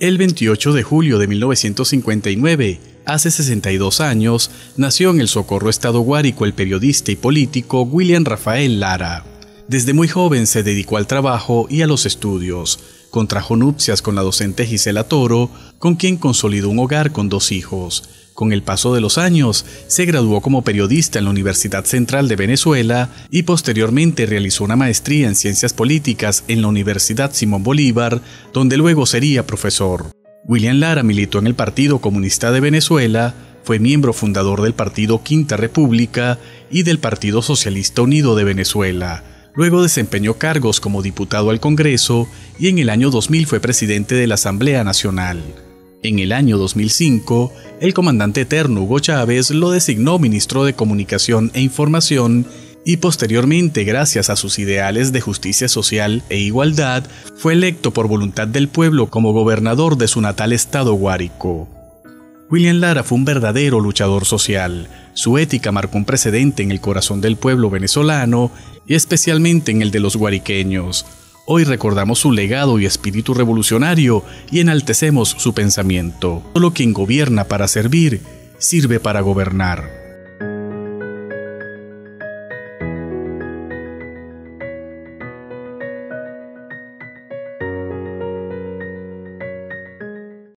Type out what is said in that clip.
El 28 de julio de 1959, hace 62 años, nació en el Socorro Estado Guárico el periodista y político William Rafael Lara. Desde muy joven se dedicó al trabajo y a los estudios. Contrajo nupcias con la docente Gisela Toro, con quien consolidó un hogar con dos hijos. Con el paso de los años, se graduó como periodista en la Universidad Central de Venezuela y posteriormente realizó una maestría en Ciencias Políticas en la Universidad Simón Bolívar, donde luego sería profesor. William Lara militó en el Partido Comunista de Venezuela, fue miembro fundador del Partido Quinta República y del Partido Socialista Unido de Venezuela. Luego desempeñó cargos como diputado al Congreso y en el año 2000 fue presidente de la Asamblea Nacional. En el año 2005, el comandante eterno Hugo Chávez lo designó ministro de Comunicación e Información y posteriormente, gracias a sus ideales de justicia social e igualdad, fue electo por voluntad del pueblo como gobernador de su natal estado Guárico. William Lara fue un verdadero luchador social. Su ética marcó un precedente en el corazón del pueblo venezolano y especialmente en el de los guariqueños. Hoy recordamos su legado y espíritu revolucionario y enaltecemos su pensamiento. Solo quien gobierna para servir, sirve para gobernar.